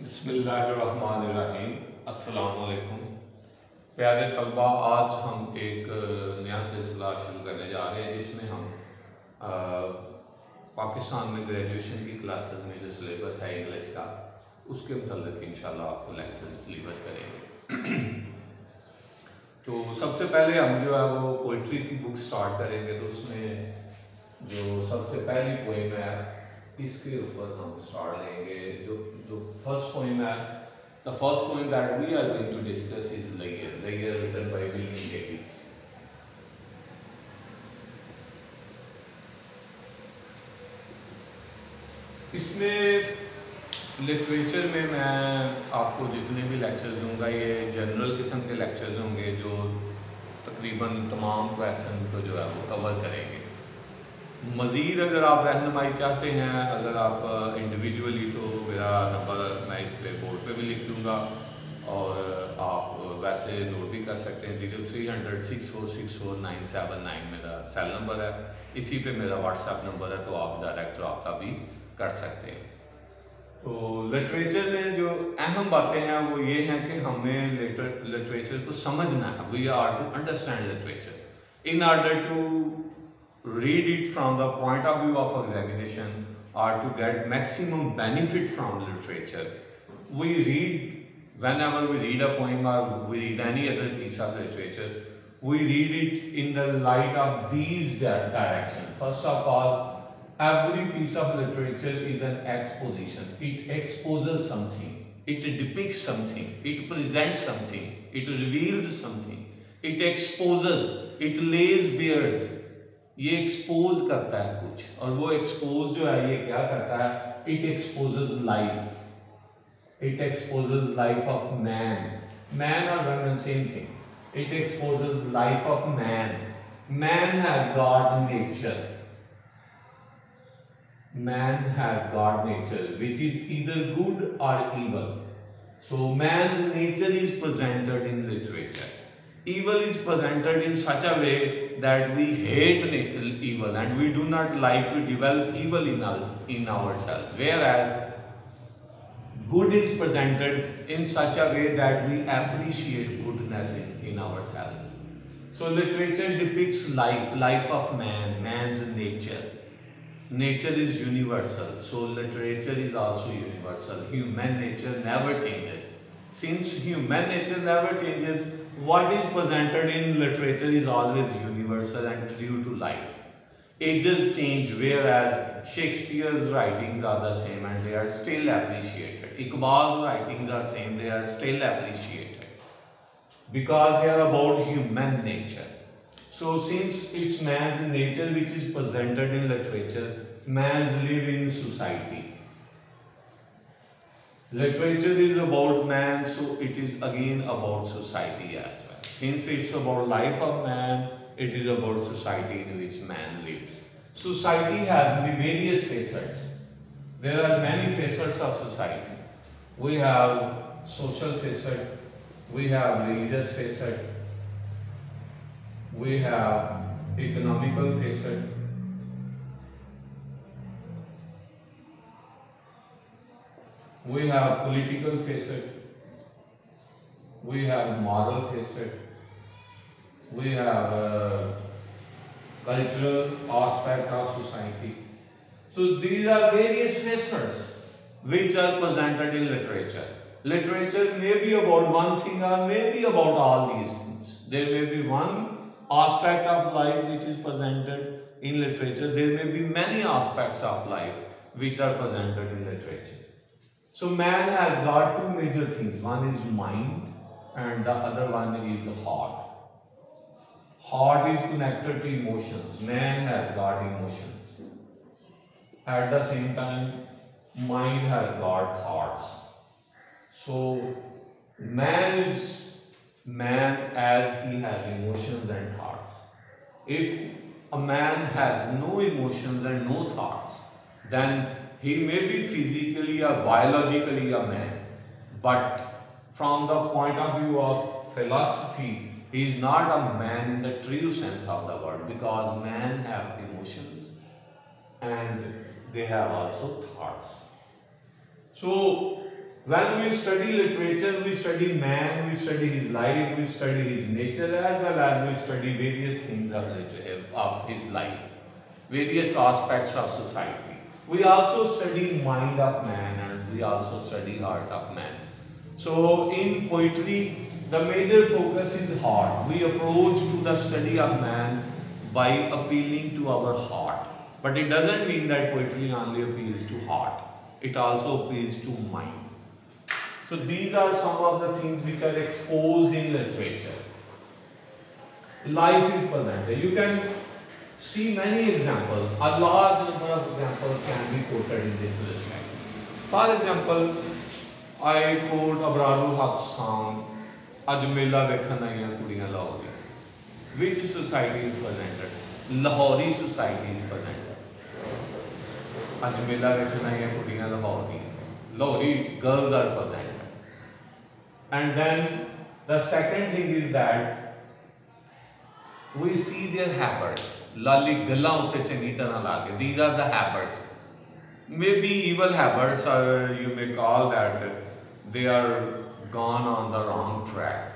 بسم اللہ الرحمن الرحیم السلام علیکم پیارے طلبہ آج ہم ایک نیا سلسلہ شروع کرنے جا رہے ہیں، جس میں ہم پاکستان میں گریجویشن کی کلاسز میں جو سلیبس ہے انگلش کا، اس کے متعلق انشاءاللہ آپ کو لیکچرز ڈلیور کریں گے۔ تو سب سے پہلے ہم جو ہے وہ پوئٹری کی بک سٹارٹ کریں گے، تو اس میں جو سب سے پہلی پوئم ہے اس کے اوپر ہم سٹارٹ لیں گے۔ جو جو فرسٹ پوائنٹ ہے the first point that we are going to discuss is layer layer written by William Davis اس میں لٹریچر میں میں آپ کو جتنے بھی لیکچرز دوں گا یہ جنرل قسم کے لیکچرز ہوں گے جو تقریباً تمام کویسچنز کو جو ہے وہ کور کریں گے مزید اگر آپ رہنمائی چاہتے ہیں، اگر آپ انڈیویجولی تو میرا نمبر میں اس پہ بورڈ پہ بھی لکھ دوں گا اور آپ ویسے نوٹ بھی کر سکتے ہیں۔ Zero three hundred six four six four nine seven nine میرا سیل نمبر ہے۔ اسی پہ میرا واٹس ایپ نمبر ہے تو آپ ڈائریکٹ رابطہ بھی کر سکتے ہیں۔ تو لٹریچر میں جو اہم باتیں ہیں وہ یہ ہیں کہ ہمیں لٹریچر کو سمجھنا ہے۔ We are to understand literature in order to read it from the point of view of examination or to get maximum benefit from literature. We read, whenever we read a poem or we read any other piece of literature, we read it in the light of these directions. First of all, every piece of literature is an exposition. It exposes something. It depicts something. It presents something. It reveals something. It exposes. It lays bare یہ expose کرتا ہے کچھ۔ اور وہ expose جو ہے یہ کیا کرتا ہے؟ It exposes life it exposes life of man man اور women same thing it exposes life of man man has God nature man has God nature which is either good or evil so man's nature is presented in literature evil is presented in such a way that we hate evil and we do not like to develop evil in, our, in ourselves. Whereas good is presented in such a way that we appreciate goodness in, in ourselves. So literature depicts life, life of man, man's nature. Nature is universal, so literature is also universal. Human nature never changes. Since human nature never changes, what is presented in literature is always universal and true to life. Ages change whereas Shakespeare's writings are the same and they are still appreciated. Iqbal's writings are same, they are still appreciated. Because they are about human nature. So since it's man's nature which is presented in literature, man's live in society. Literature is about man, so it is again about society as well. Since it's about life of man, it is about society in which man lives. Society has various facets. There are many facets of society. We have social facet, we have religious facet, we have economical facet, we have political facet, we have moral facet, we have uh, a cultural aspect of society. So these are various facets which are presented in literature. Literature may be about one thing or may be about all these things. There may be one aspect of life which is presented in literature. There may be many aspects of life which are presented in literature. So man has got two major things. One is mind and the other one is heart. Heart is connected to emotions. Man has got emotions. At the same time, mind has got thoughts. So man is man as he has emotions and thoughts. If a man has no emotions and no thoughts, then he may be physically or biologically a man, but from the point of view of philosophy, he is not a man in the true sense of the word because men have emotions and they have also thoughts. So When we study literature, we study man, we study his life, we study his nature as well as we study various things of, of his life, various aspects of society. We also study mind of man and we also study heart of man. So in poetry, the major focus is heart. We approach to the study of man by appealing to our heart. But it doesn't mean that poetry only appeals to heart. It also appeals to mind. So these are some of the things which are exposed in literature. Life is presented. You can see many examples. A large number of examples can be quoted in this respect. For example, I quote Abrarul Haq's song, ਅੱਜ ਮੇਲਾ ਵੇਖਣ ਆਈਆਂ ਕੁੜੀਆਂ Lahori which society is presented Lahori society is presented ਅੱਜ ਮੇਲਾ ਵੇਖਣ ਆਈਆਂ ਕੁੜੀਆਂ ਲਾਹੌਰ ਦੀਆਂ Lahori girls are presented and then the second thing is that we see their habits. Lali ਗੱਲਾਂ ਉੱਤੇ ਚੰਗੀ ਤਰ੍ਹਾਂ ਲਾ ਕੇ these are the habits maybe evil habits or you may call that they are gone on the wrong track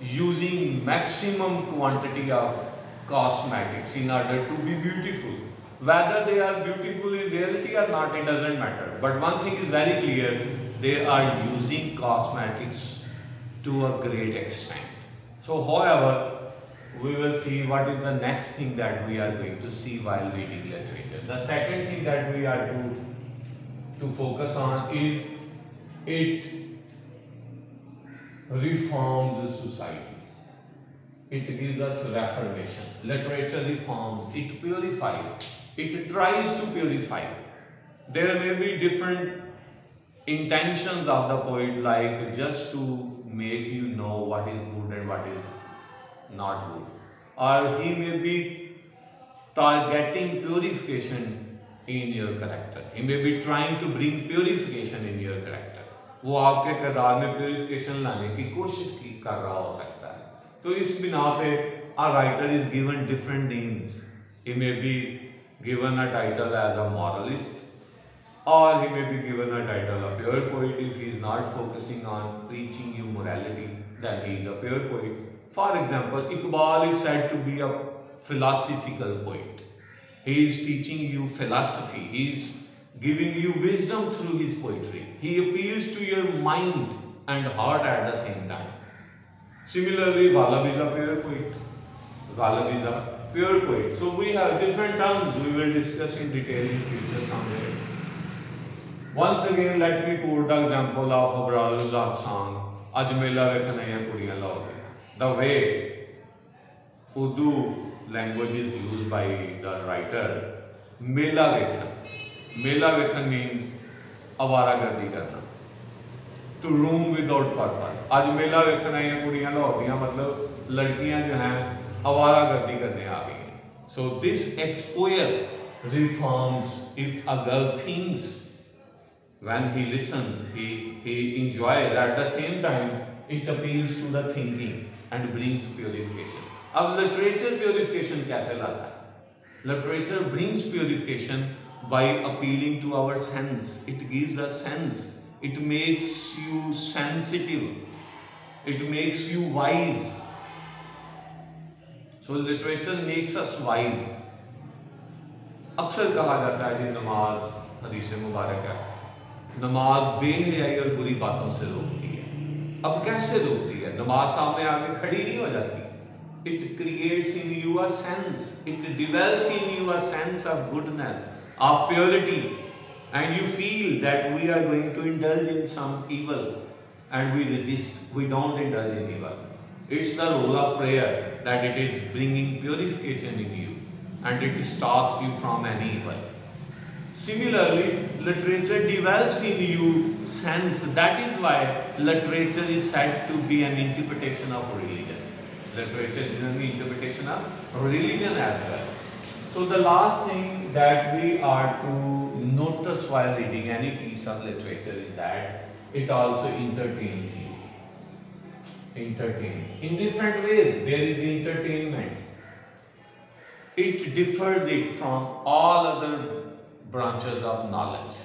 using maximum quantity of cosmetics in order to be beautiful whether they are beautiful in reality or not it doesn't matter but one thing is very clear they are using cosmetics to a great extent. So however, we will see what is the next thing that we are going to see while reading literature. The second thing that we are to, to focus on is it reforms the society. It gives us reformation. Literature reforms, it purifies, it tries to purify. There may be different intentions of the poet like just to make you know what is good and what is not good. Or he may be targeting purification in your character. He may be trying to bring purification in your character. وہ آپ کے کردار میں purification لانے کی کوشش کی کر رہا ہو سکتا ہے تو اس بنا پہ a writer is given different names he may be given a title as a moralist or he may be given a title of pure poet if he is not focusing on preaching you morality then he is a pure poet for example Iqbal is said to be a philosophical poet. He is teaching you philosophy. He is giving you wisdom through his poetry. He appeals to your mind and heart at the same time. Similarly, Vallabh is a pure poet. Vallabh is a pure poet. So we have different terms we will discuss in detail in future somewhere. Once again, let me quote the example of Abrarul Haq's song, Ajmela Vekhanaya Kuriya Laoge. The way Urdu language is used by the writer, Mela Vekhan. میلا ویکھن means آوارہ گردی کرنا تو روم without purpose آج میلا ویکھن آئی ہیں کڑیاں لوگیاں مطلب لڑکیاں جو ہیں آوارہ گردی کرنے آ ہیں so this exposure reforms of a girl things when he he he, he enjoys. At the same time, it appeals to the thinking and اب لٹریچر پیوریفکیشن کیسے لاتا ہے? Literature brings purification by appealing to our sense it gives it makes you wise so literature اکثر کہا جاتا ہے یہ نماز حریش مبارک ہے۔ نماز بے حیائی اور بری باتوں سے روکتی ہے۔ اب کیسے روکتی ہے؟ نماز سامنے آ کے کھڑی نہیں ہو جاتی۔ It creates in your sense develops in your sense of goodness of purity and you feel that we are going to indulge in some evil and we resist, we don't indulge in evil. It's the role of prayer that it is bringing purification in you and it stops you from any evil. Similarly, literature develops in you sense. That is why literature is said to be an interpretation of religion. Literature is an interpretation of religion as well. So the last thing that we are to notice while reading any piece of literature is that it also entertains you. Entertains. In different ways, there is entertainment. It differs it from all other branches of knowledge.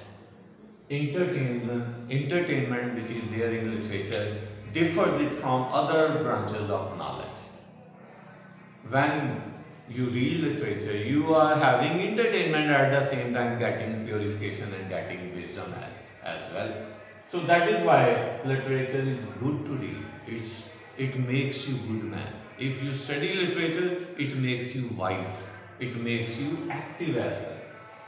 entertainment, entertainment which is there in literature differs it from other branches of knowledge. When you read literature, you are having entertainment at the same time getting purification and getting wisdom as, as well. So that is why literature is good to read. It's, it makes you good man. If you study literature, it makes you wise. It makes you active as well.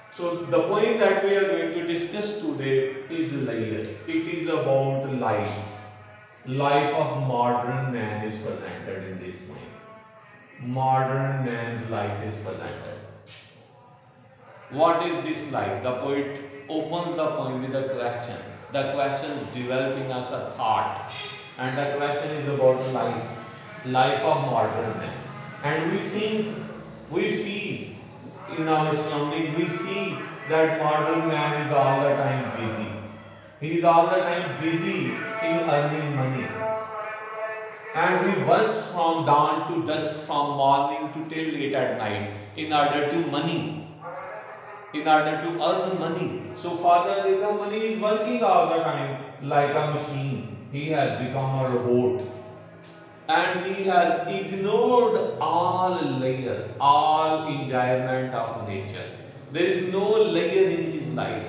So the point that we are going to discuss today is Leisure. It is about life. Life of modern man is presented in this point. Modern man's life is presented. What is this life? The poet opens the poem with a question. The question is developing us a thought. And the question is about life. Life of modern man. And we think, we see in our surrounding, we see that modern man is all the time busy. He is all the time busy in earning money. And he works from dawn to dusk, from morning to till late at night in order to money. In order to earn money. So for the sake money, is working all the time like a machine. He has become a robot and he has ignored all leisure, all enjoyment of nature. There is no leisure in his life.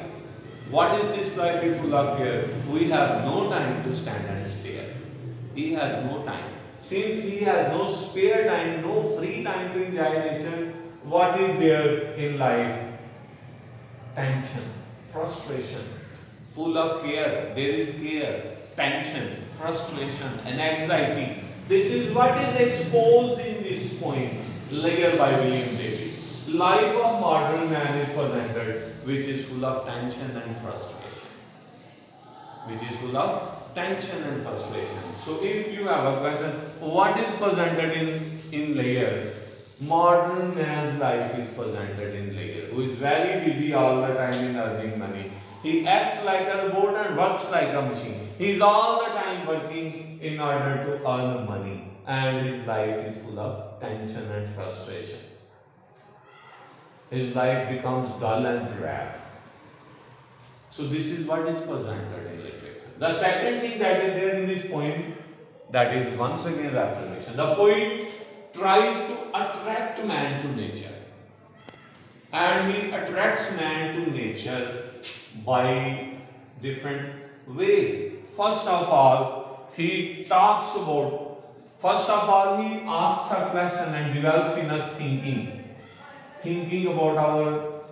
What is this life full of here? We have no time to stand and stare. He has no time. Since he has no spare time, no free time to enjoy nature, what is there in life? Tension, frustration, full of care. There is care, tension, frustration, and anxiety this is what is exposed in this poem, Leisure by William Davies. Life of modern man is presented, which is full of tension and frustration. Which is full of tension and frustration. So if you have a question, what is presented in, in Leisure? Modern man's life is presented in Leisure, who is very busy all the time in earning money. He acts like a robot and works like a machine. He is all the time working in order to earn money and his life is full of tension and frustration. His life becomes dull and drab. So this is what is presented in literature. The second thing that is there in this poem, that is once again reformation. The poet tries to attract man to nature. And he attracts man to nature by different ways. First of all, he talks about, first of all, he asks a question and develops in us thinking. Thinking about our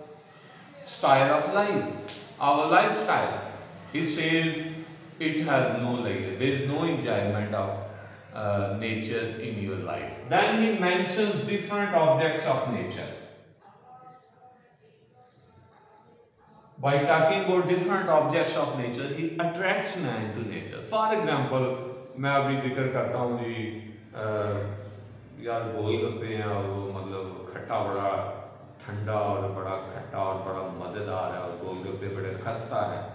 style of life, our lifestyle. He says it has no like there is no enjoyment of uh, nature in your life then he mentions different objects of nature by talking about different objects of nature he attracts man to nature for example میں ابھی ذکر کرتا ہوں جی یار گول گپے ہیں اور وہ مطلب کھٹا بڑا ٹھنڈا اور بڑا کھٹا اور بڑا مزے دار ہے اور گول گپے بڑے خستہ ہیں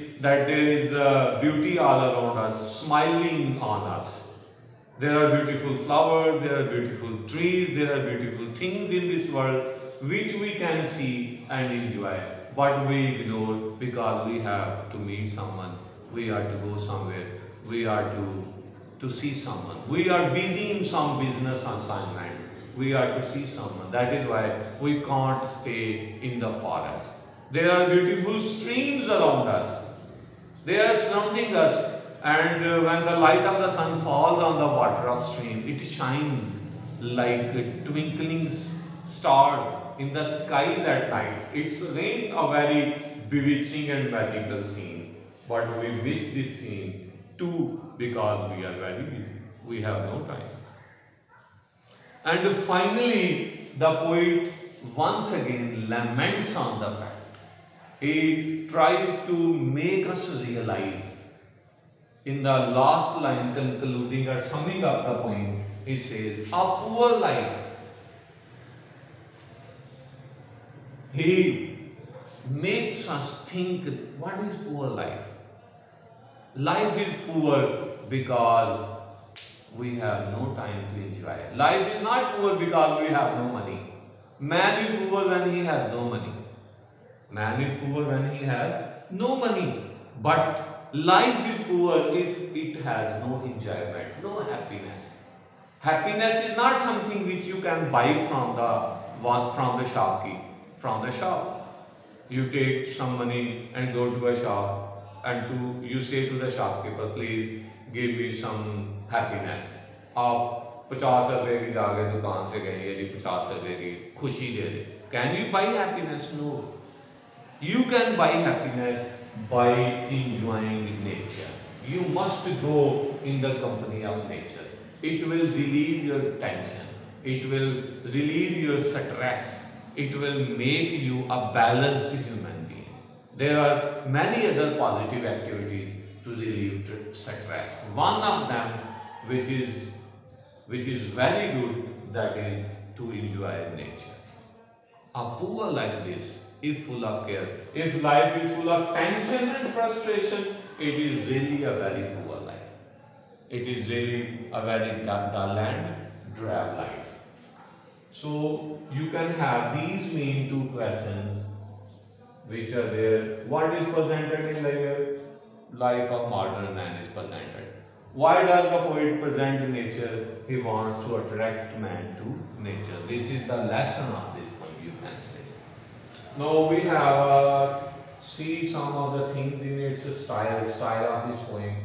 that there is beauty all around us, smiling on us. There are beautiful flowers, there are beautiful trees, there are beautiful things in this world which we can see and enjoy but we ignore because we have to meet someone, we are to go somewhere, we are to, to see someone. We are busy in some business assignment, we are to see someone. That is why we can't stay in the forest. There are beautiful streams around us. They are surrounding us and uh, when the light of the sun falls on the water of stream, it shines like twinkling stars in the skies at night. It's a very bewitching and magical scene. But we miss this scene too because we are very busy. We have no time. And finally, the poet once again laments on the fact. He tries to make us realize in the last line concluding or summing up the point, he says, a poor life. He makes us think, what is poor life? Life is poor because we have no time to enjoy. Life is not poor because we have no money. Man is poor when he has no money. Man is poor when he has no money. But life is poor if it has no enjoyment, no happiness. Happiness is not something which you can buy from the from the shopkeep, from the shop. You take some money and go to a shop and to you say to the shopkeeper, please give me some happiness. आप पचास रुपए की जाके दुकान से गए ये जी पचास रुपए की खुशी दे they can you by happiness no you can buy happiness by enjoying nature. You must go in the company of nature. It will relieve your tension. It will relieve your stress. It will make you a balanced human being. There are many other positive activities to relieve stress. One of them which is which is very good that is to enjoy nature. A poor like this if full of care. If life is full of tension and frustration, it is really a very poor life. It is really a very dull and drab life. So you can have these main two questions which are there. What is presented in the life of modern man is presented. Why does the poet present nature? He wants to attract man to nature. This is the lesson of this poem, you can say. Now we have uh, see some of the things in its style, style of this poem.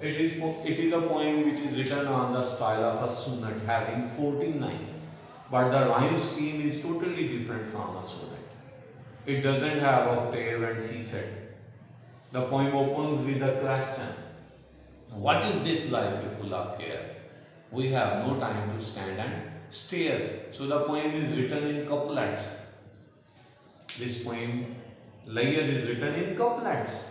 It is it is a poem which is written on the style of a sonnet having 14 lines, but the rhyme scheme is totally different from a sonnet. It doesn't have octave and sestet. The poem opens with a question. What is this life if full of care? We have no time to stand and stare. So the poem is written in couplets this poem Leisure is written in couplets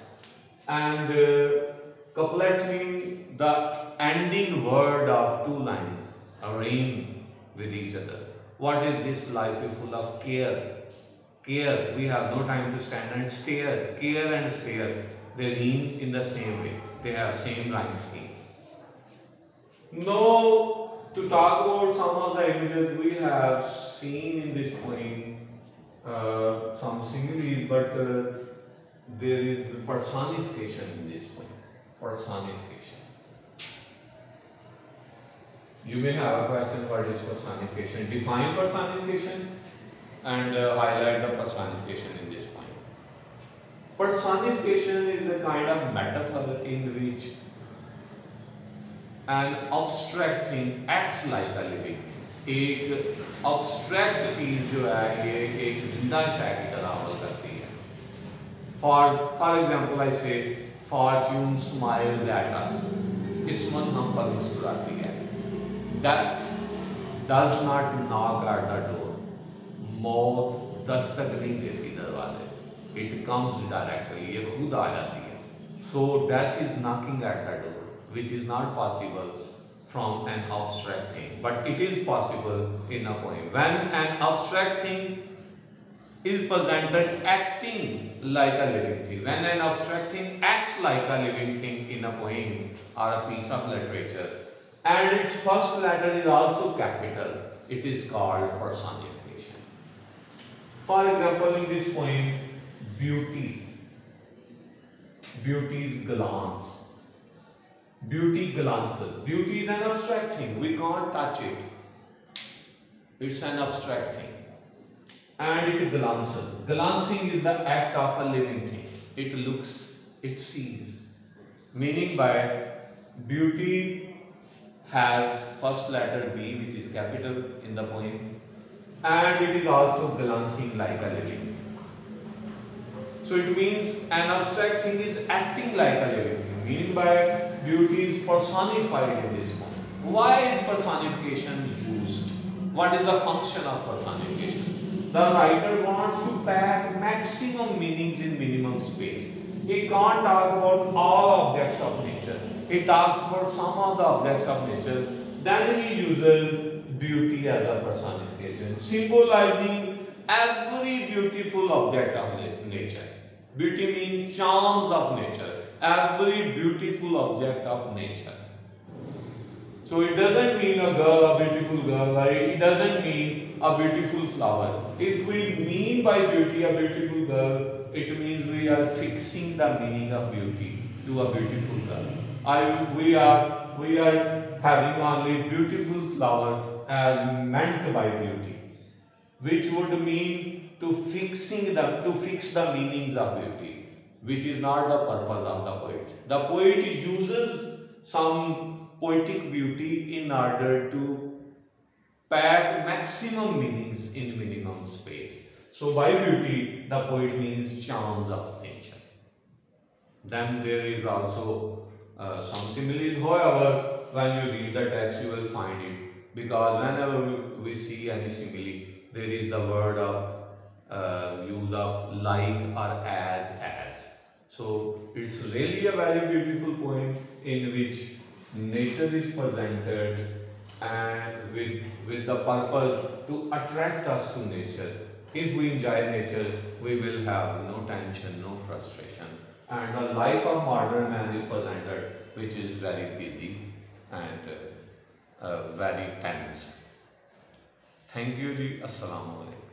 and uh, couplets mean the ending word of two lines arranged with each other. What is this life full of care? Care, we have no time to stand and stare. Care and stare, they rhyme in the same way. They have same rhyme scheme. Now, to talk about some of the images we have seen in this poem, some similes, but uh, there is personification in this point. Personification. You may have a question what is personification. Define personification and uh, highlight the personification in this point. Personification is a kind of metaphor in which an abstract thing acts like a living thing. ایک abstract چیز جو ہے یہ ایک زندہ شے کی طرح عمل کرتی ہے۔ فار فار ایگزامپل آئی سے فارچون اسمائل ایٹ اس قسمت ہم پر مسکراتی ہے۔ Death does not knock at the door موت دستک نہیں دیتی دروازے۔ اٹ کمز ڈائریکٹلی یہ خود آ جاتی ہے۔ So death is knocking at the door which is not possible from an abstract thing. But it is possible in a poem. When an abstract thing is presented acting like a living thing, when an abstract thing acts like a living thing in a poem or a piece of literature, and its first letter is also capital, it is called personification. For example, in this poem, beauty, beauty's glance, Beauty glances. Beauty is an abstract thing. We can't touch it. It's an abstract thing. And it glances. Glancing is the act of a living thing. It looks, it sees. Meaning by beauty has first letter B which is capital in the poem and it is also glancing like a living thing. So it means an abstract thing is acting like a living thing. Meaning by beauty is personified in this poem. Why is personification used? What is the function of personification? The writer wants to pack maximum meanings in minimum space. He can't talk about all objects of nature. he talks about some of the objects of nature, then he uses beauty as a personification, symbolizing every beautiful object of nature. Beauty means charms of nature, every beautiful object of nature. So it doesn't mean a girl, a beautiful girl, like it doesn't mean a beautiful flower. If we mean by beauty a beautiful girl, it means we are fixing the meaning of beauty to a beautiful girl. I, we are we are having only beautiful flower as meant by beauty, which would mean to fixing the to fix the meanings of beauty, which is not the purpose of the poet. The poet uses some poetic beauty in order to pack maximum meanings in minimum space. So by beauty, the poet means charms of nature. Then there is also uh, some similes. However, when you read the text, you will find it because whenever we, we see any simile, there is the word of uh, use of like or as as. So it's really a very beautiful poem in which nature is presented and with, with the purpose to attract us to nature. If we enjoy nature, we will have no tension, no frustration. And the life of modern man is presented, which is very busy and uh, uh, very tense. Thank you. Assalamu alaikum.